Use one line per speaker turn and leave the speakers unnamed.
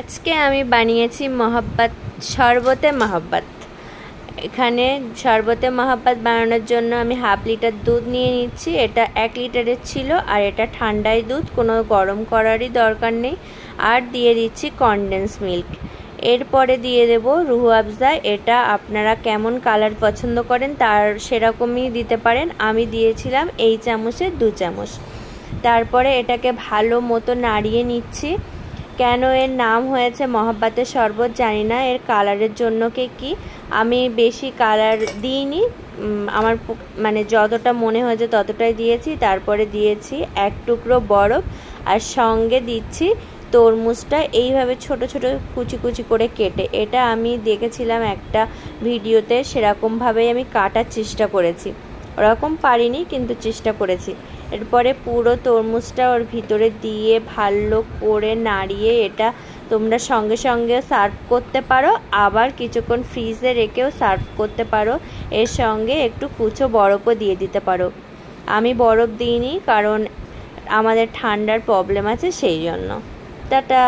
আজকে আমি বানিয়েছি মহাব্বাত, শরবতে মহাব্বাত। এখানে শরবতে মহাব্বাত বানানোর জন্য আমি হাফ লিটার দুধ নিয়ে নিচ্ছি। এটা এক লিটারের ছিল আর এটা ঠান্ডাই দুধ, কোনো গরম করারই দরকার নেই। আর দিয়ে দিচ্ছি কনডেন্স মিল্ক এরপরে দিয়ে দেব রুহু আফজা। এটা আপনারা কেমন কালার পছন্দ করেন তার সেরকমই দিতে পারেন। আমি দিয়েছিলাম এই চামচের দু চামচ। তারপরে এটাকে ভালো মতো নাড়িয়ে নিচ্ছি। কেন এর নাম হয়েছে মহাব্বাতের শরবত জানি না। এর কালারের জন্য কে কি? আমি বেশি কালার দিইনি। আমার মানে যতটা মনে হয়েছে ততটাই দিয়েছি। তারপরে দিয়েছি এক টুকরো বরফ আর সঙ্গে দিচ্ছি তরমুজটা। এইভাবে ছোট ছোট কুচি কুচি করে কেটে। এটা আমি দেখেছিলাম একটা ভিডিওতে সেরকমভাবেই আমি কাটার চেষ্টা করেছি। ওরকম পারিনি, কিন্তু চেষ্টা করেছি। এরপরে পুরো তরমুজটা ওর ভিতরে দিয়ে ভালো করে নাড়িয়ে এটা তোমরা সঙ্গে সঙ্গে সার্ভ করতে পারো। আবার কিছুক্ষণ ফ্রিজে রেখেও সার্ভ করতে পারো। এর সঙ্গে একটু কুচো বরফও দিয়ে দিতে পারো। আমি বরফ দিইনি, কারণ আমাদের ঠান্ডার প্রবলেম আছে, সেই জন্য। টাটা!